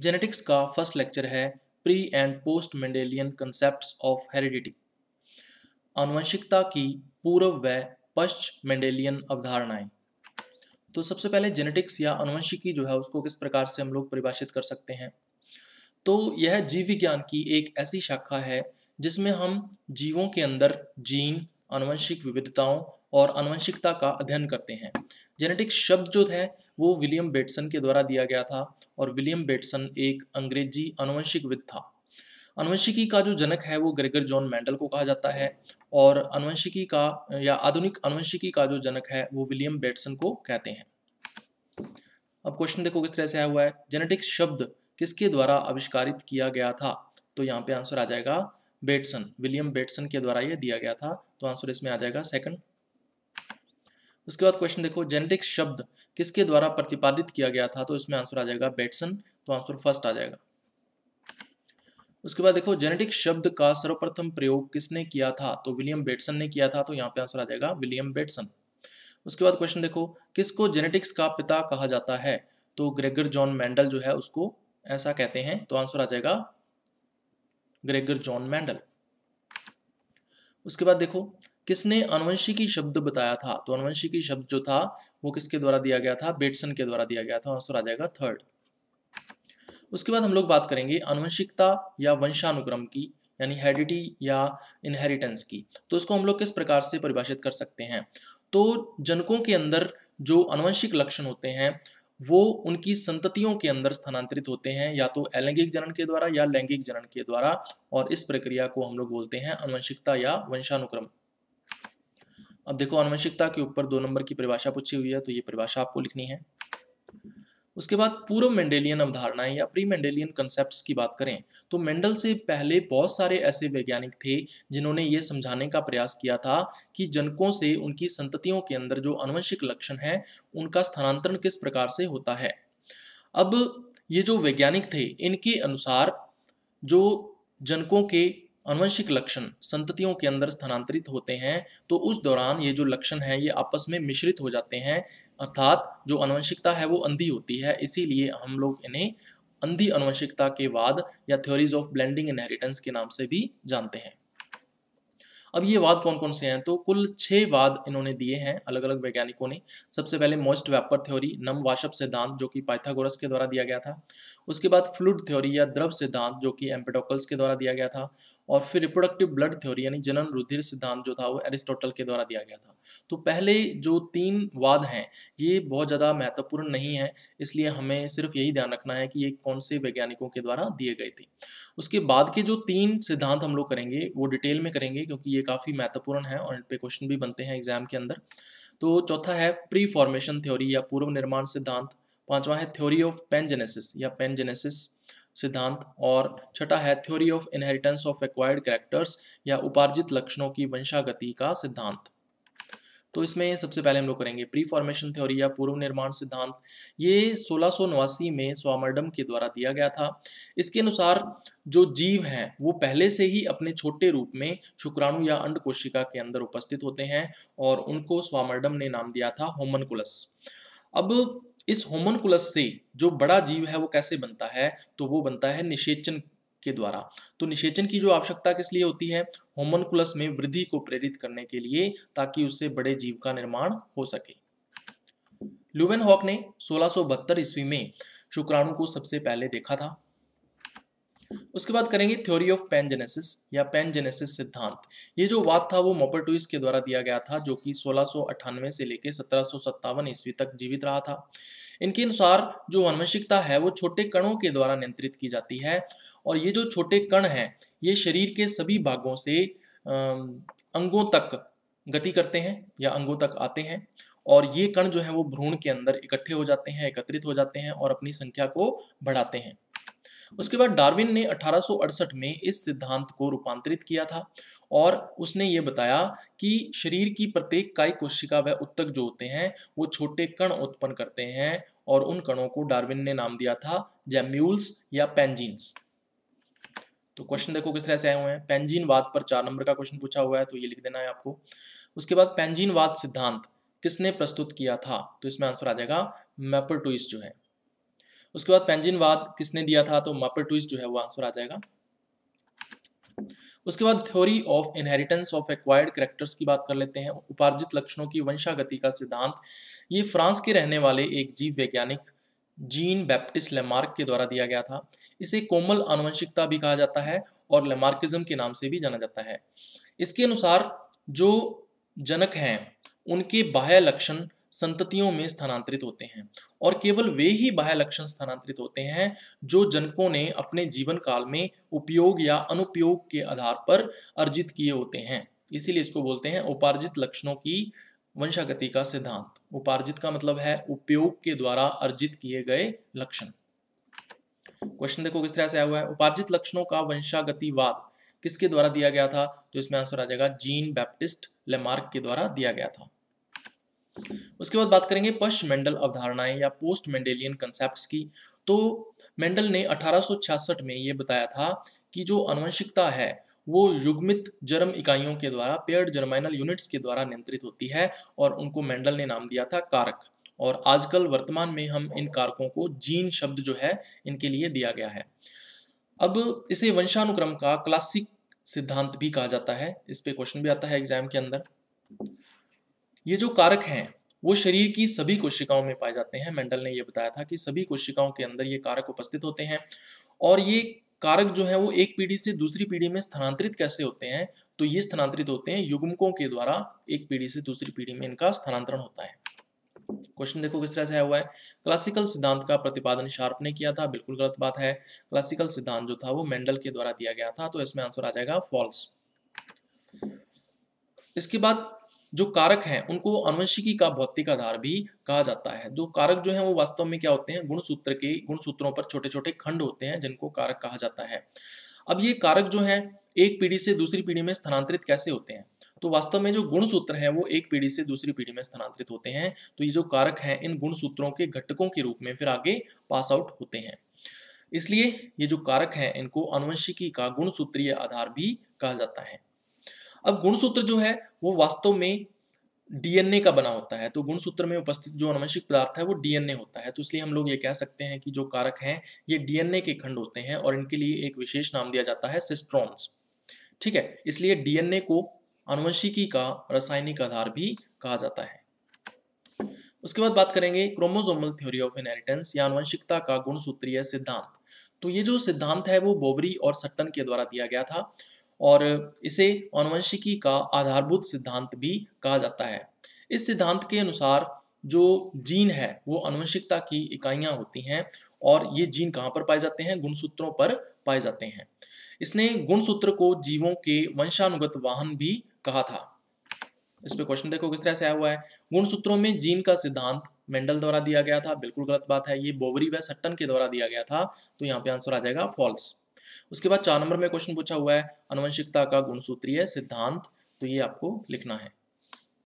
Genetics का first lecture है pre and post Mendelian concept of heredity आनुवंशिकता की पूर्व व पश्च मेंडेलियन अवधारणाएँ। तो सबसे पहले जेनेटिक्स या अनुवंशिकी जो है उसको किस प्रकार से हम लोग परिभाषित कर सकते हैं? तो यह जीव विज्ञान की एक ऐसी शाखा है जिसमें हम जीवों के अंदर जीन आनुवंशिक विविधताओं और आनुवंशिकता का अध्ययन करते हैं। जेनेटिक्स शब्द जो है, वो विलियम बेटसन के द्वारा दिया गया था और विलियम बेटसन एक अंग्रेज़ी आनुवंशिकविद था। अनुवंशिकी का जो जनक है, वो ग्रेगर जॉन मैंडल को कहा जाता है और अनुवंशिकी का या आधुनिक अनुवंशिकी का जो जनक है, वो विलियम बेटसन को कहते हैं। अब क्वेश्चन देखो किस तरह से आया हुआ है। जेनेटिक्स शब्द किसके द्वारा आविष्कारित किया गया था? तो यहाँ पे आंसर आ जाएगा बेटसन, विलियम बेटसन के द्वारा यह दिया गया था। तो आंसर इसमें आ जाएगा सेकंड उसके बाद क्वेश्चन देखो जेनेटिक्स शब्द किसके द्वारा प्रतिपादित किया गया था? तो इसमें आंसर आ जाएगा बेटसन तो आंसर फ़र्स्ट आ जाएगा। उसके बाद देखो जेनेटिक शब्द का सर्वप्रथम प्रयोग किसने किया था? तो विलियम बेटसन ने किया था तो यहाँ पे आंसर आ जाएगा विलियम बेटसन उसके बाद क्वेश्चन देखो, किसको जेनेटिक्स का पिता कहा जाता है? तो ग्रेगर जॉन मैंडल जो है, उसको ऐसा कहते हैं तो आंसर आ जाएगा ग्रेगर जॉन मैंडल उसके बाद देखो किसने अनुवंशिकी शब्द बताया था? तो अनुवंशिकी शब्द जो था, वो किसके द्वारा दिया गया था? बेटसन के द्वारा दिया गया था, आंसर आ जाएगा थर्ड उसके बाद हम लोग बात करेंगे अनुवंशिकता या वंशानुक्रम की, यानी हेरिडिटी या इनहेरिटेंस की। तो इसको हम लोग किस प्रकार से परिभाषित कर सकते हैं? तो जनकों के अंदर जो अनुवंशिक लक्षण होते हैं, वो उनकी संततियों के अंदर स्थानांतरित होते हैं, या तो अलैंगिक जनन के द्वारा या लैंगिक जनन के द्वारा, और इस प्रक्रिया को हम लोग बोलते हैं अनुवंशिकता या वंशानुक्रम। अब देखो, अनुवंशिकता के ऊपर दो नंबर की परिभाषा पूछी हुई है तो ये परिभाषा आपको लिखनी है। उसके बाद पूर्व मेंडेलियन अवधारणाएँ या प्री मेंडेलियन कंसेप्ट की बात करें तो मेंडल से पहले बहुत सारे ऐसे वैज्ञानिक थे, जिन्होंने ये समझाने का प्रयास किया था कि जनकों से उनकी संततियों के अंदर जो अनुवंशिक लक्षण है, उनका स्थानांतरण किस प्रकार से होता है। अब ये जो वैज्ञानिक थे, इनके अनुसार जो जनकों के अनुवंशिक लक्षण संततियों के अंदर स्थानांतरित होते हैं तो उस दौरान ये जो लक्षण हैं, ये आपस में मिश्रित हो जाते हैं, अर्थात जो अनुवंशिकता है वो अंधी होती है, इसीलिए हम लोग इन्हें अंधी अनुवंशिकता के बाद या थ्योरीज ऑफ़ ब्लेंडिंग इनहेरिटेंस के नाम से भी जानते हैं। अब ये वाद कौन कौन से हैं? तो कुल छह वाद इन्होंने दिए हैं अलग अलग वैज्ञानिकों ने। सबसे पहले मोस्ट वेपर थ्योरी, नम वाशप सिद्धांत, जो कि पाइथागोरस के द्वारा दिया गया था। उसके बाद फ्लूड थ्योरी या द्रव सिद्धांत, जो कि एम्पेडोकल्स के द्वारा दिया गया था। और फिर रिप्रोडक्टिव ब्लड थ्योरी, यानी जनन रुधिर सिद्धांत, जो था, वो एरिस्टोटल के द्वारा दिया गया था। तो पहले जो तीन वाद हैं, ये बहुत ज़्यादा महत्वपूर्ण नहीं है, इसलिए हमें सिर्फ़ यही ध्यान रखना है कि ये कौन से वैज्ञानिकों के द्वारा दिए गए थे। उसके बाद के जो तीन सिद्धांत हम लोग करेंगे, वो डिटेल में करेंगे, क्योंकि ये काफ़ी महत्वपूर्ण है और इन पे क्वेश्चन भी बनते हैं एग्ज़ाम के अंदर। तो चौथा है प्री फॉर्मेशन थ्योरी या पूर्व निर्माण सिद्धांत। पांचवा है थ्योरी ऑफ़ पेनजेनेसिस या पेनजेनेसिस सिद्धांत। और छठा है theory of inheritance of acquired characters या उपार्जित लक्षणों की वंशागति का सिद्धांत। तो इसमें सबसे पहले हम लोग करेंगे प्री फॉर्मेशन थ्योरी या पूर्व निर्माण सिद्धांत। ये सोलह में स्वामर्डम के द्वारा दिया गया था। इसके अनुसार जो जीव हैं, वो पहले से ही अपने छोटे रूप में शुक्राणु या अंड कोशिका के अंदर उपस्थित होते हैं और उनको स्वामर्डम ने नाम दिया था होमनकुलस। अब इस होमनकुलस से जो बड़ा जीव है, वो कैसे बनता है? तो वो बनता है निषेचन के द्वारा। तो निषेचन की जो आवश्यकता किस लिए होती है? होमनकुलस में वृद्धि को प्रेरित करने के लिए ताकि उससे बड़े जीव का निर्माण हो सके। लुवेन हॉक ने सोलह ईस्वी में शुक्राणु को सबसे पहले देखा था। उसके बाद करेंगे थ्योरी ऑफ़ पेनजेनेसिस या पेनजेनेसिस सिद्धांत। ये जो वाद था वो मोपरटुइस के द्वारा दिया गया था, जो कि सोलह से लेकर सत्रह ईस्वी तक जीवित रहा था। इनके अनुसार जो अनुवंशिकता है वो छोटे कणों के द्वारा नियंत्रित की जाती है और ये जो छोटे कण हैं, ये शरीर के सभी भागों से अंगों तक गति करते हैं या अंगों तक आते हैं और ये कण जो है वो भ्रूण के अंदर इकट्ठे हो जाते हैं, एकत्रित हो जाते हैं और अपनी संख्या को बढ़ाते हैं। उसके बाद डार्विन ने अठारह में इस सिद्धांत को रूपांतरित किया था और उसने ये बताया कि शरीर की प्रत्येक काय कोशिका व उत्तक जो होते हैं, वो छोटे कण उत्पन्न करते हैं और उन कणों को डार्विन ने नाम दिया था जैम्यूल्स या पेंजीन्स तो क्वेश्चन देखो किस तरह से आए हुए हैं। पेंजीन वाद पर चार नंबर का क्वेश्चन पूछा हुआ है तो ये लिख देना है आपको। उसके बाद पेंजीन वाद सिद्धांत किसने प्रस्तुत किया था? तो इसमें आंसर आ जाएगा मैपर जो है। उसके बाद पेंजिनवाद किसने दिया था? तो मापर ट्विस्ट जो है वो आंसर आ जाएगा। उसके बाद theory of inheritance of acquired characters की बात कर लेते हैं। उपार्जित लक्षणों की वंशागति का सिद्धांत। ये फ्रांस के रहने वाले एक जीव वैज्ञानिक जीन बैप्टिस्ट लेमार्क के द्वारा दिया गया था। इसे कोमल आनुवंशिकता भी कहा जाता है और लेमार्किज्म के नाम से भी जाना जाता है। इसके अनुसार जो जनक हैं, उनके बाह्य लक्षण संततियों में स्थानांतरित होते हैं और केवल वे ही बाह्य लक्षण स्थानांतरित होते हैं जो जनकों ने अपने जीवन काल में उपयोग या अनुपयोग के आधार पर अर्जित किए होते हैं। इसीलिए इसको बोलते हैं उपार्जित लक्षणों की वंशागति का सिद्धांत। उपार्जित का मतलब है उपयोग के द्वारा अर्जित किए गए लक्षण। क्वेश्चन देखो किस तरह से आया हुआ है। उपार्जित लक्षणों का वंशागतिवाद किसके द्वारा दिया गया था? तो इसमें आंसर आ जाएगा, जीन बैप्टिस्ट लेमार्क के द्वारा दिया गया था। उसके बाद बात करेंगे पश्च मेंडल अवधारणाएँ या पोस्ट मेंडेलियन कंसेप्ट की। तो मेंडल ने अठारह में ये बताया था कि जो अनुवंशिकता है, वो युग्मित जर्म इकाइयों के द्वारा पेयर्ड जर्माइनल यूनिट्स के द्वारा नियंत्रित होती है और उनको मेंडल ने नाम दिया था कारक। और आजकल वर्तमान में हम इन कारकों को जीन शब्द जो है, इनके लिए दिया गया है। अब इसे वंशानुक्रम का क्लासिक सिद्धांत भी कहा जाता है। इस पे क्वेश्चन भी आता है एग्ज़ाम के अंदर। ये जो कारक हैं, वो शरीर की सभी कोशिकाओं में पाए जाते हैं। मेंडल ने ये बताया था कि सभी कोशिकाओं के अंदर ये कारक उपस्थित होते हैं और ये कारक जो है, वो एक पीढ़ी से दूसरी पीढ़ी में स्थानांतरित कैसे होते हैं? तो ये स्थानांतरित होते हैं युग्मकों के द्वारा एक पीढ़ी से दूसरी पीढ़ी में इनका स्थानांतरण होता है। क्वेश्चन देखो किस तरह से आया हुआ है। क्लासिकल सिद्धांत का प्रतिपादन शार्प ने किया था, बिल्कुल गलत बात है। क्लासिकल सिद्धांत जो था, वो मेंडल के द्वारा दिया गया था तो इसमें आंसर आ जाएगा फॉल्स। इसके बाद जो कारक हैं, उनको अनुवंशिकी का भौतिक आधार भी कहा जाता है। दो कारक जो है, वो वास्तव में क्या होते हैं? गुणसूत्र के, गुणसूत्रों पर छोटे छोटे खंड होते हैं, जिनको कारक कहा जाता है। अब ये कारक जो है, एक पीढ़ी से दूसरी पीढ़ी में स्थानांतरित कैसे होते हैं? तो वास्तव में जो गुणसूत्र है, वो एक पीढ़ी से दूसरी पीढ़ी में स्थानांतरित होते हैं। तो ये जो कारक हैं, इन गुणसूत्रों के घटकों के रूप में फिर आगे पास आउट होते हैं। इसलिए ये जो कारक हैं, इनको अनुवंशिकी का गुणसूत्रीय आधार भी कहा जाता है। अब गुणसूत्र जो है, वो वास्तव में डीएनए का बना होता है। तो गुणसूत्र में उपस्थित जो अनुवंशिक पदार्थ है, वो डीएनए होता है। तो इसलिए हम लोग ये कह सकते हैं कि जो कारक हैं, ये डीएनए के खंड होते हैं और इनके लिए एक विशेष नाम दिया जाता है सिस्ट्रॉन्स। ठीक है? इसलिए डीएनए को अनुवंशिकी का, रासायनिक आधार भी कहा जाता है। उसके बाद बात करेंगे क्रोमोजोमल थ्योरी ऑफ़ इनहेरिटेंस या अनुवंशिकता का गुणसूत्रीय सिद्धांत। तो ये जो सिद्धांत है, वो बोवरी और सट्टन के द्वारा दिया गया था। और इसे अनुवंशिकी का आधारभूत सिद्धांत भी कहा जाता है। इस सिद्धांत के अनुसार जो जीन है, वो अनुवंशिकता की इकाइयाँ होती हैं और ये जीन कहाँ पर पाए जाते हैं? गुणसूत्रों पर पाए जाते हैं। इसने गुणसूत्र को जीवों के वंशानुगत वाहन भी कहा था। इस पे क्वेश्चन देखो किस तरह से आया हुआ है। गुणसूत्रों में जीन का सिद्धांत मेंडल द्वारा दिया गया था। बिल्कुल गलत बात है। ये बोवरी व सट्टन के द्वारा दिया गया था। तो यहाँ पे आंसर आ जाएगा फॉल्स उसके बाद चार नंबर में क्वेश्चन पूछा हुआ है, अनुवंशिकता का गुणसूत्रीय सिद्धांत तो ये आपको लिखना है।